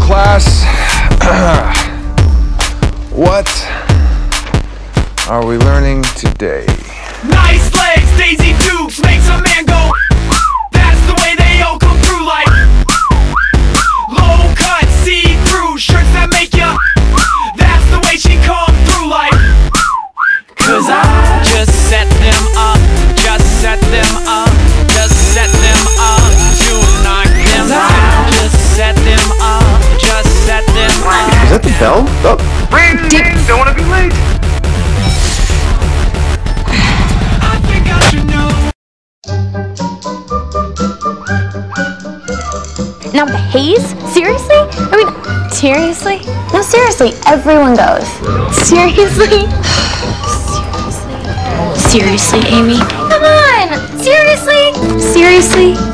class. what are we learning today? Nice legs, Daisy Dukes makes a man go. Now the haze? Seriously? I mean, seriously? No, seriously, everyone goes. Seriously? Seriously, Seriously, Amy? Come on! Seriously? Seriously? Seriously?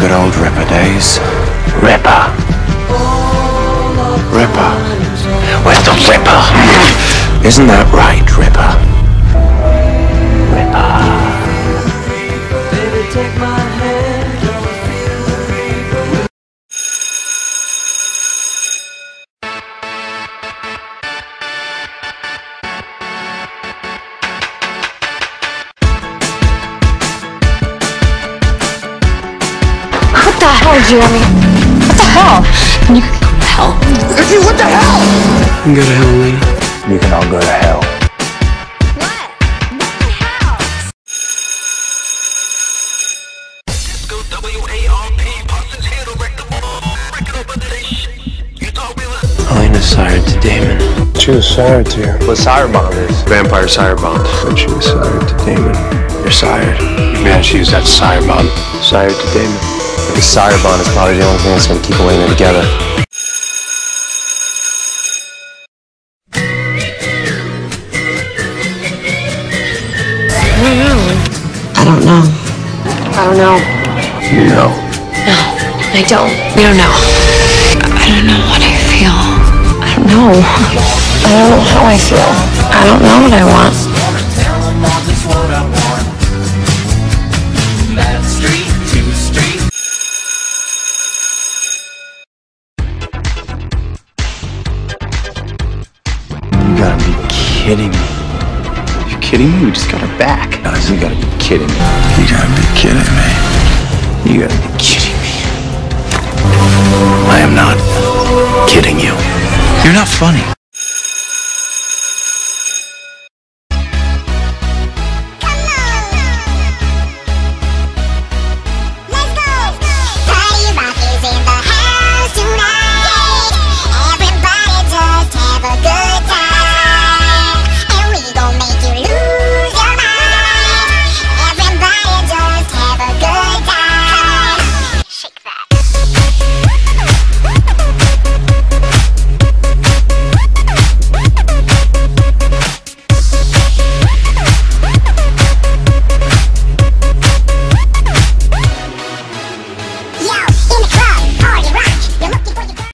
Good old Ripper days. Ripper. Ripper. Where's the Ripper? Isn't that right, Ripper? The hell, Jeremy? What the hell? You can go to hell. What the hell? You can go to hell, Lena. You can all go to hell. What? What the hell? Elena's sired to Damon. She was sired to you. What sire bond is? Vampire sire bond. But she was sired to Damon. You're sired. Man, she used that sire bond. Sired to Damon. The sire bond is probably the only thing that's gonna keep Elena together. I don't know. I don't know. You know. No, I don't. We don't know. I don't know what I feel. I don't know. I don't know how I feel. I don't know what I want. Gotta be kidding me. You kidding me? We just got her back. Guys, you gotta be kidding me. You gotta be kidding me. You gotta be kidding me. I am not kidding you. You're not funny.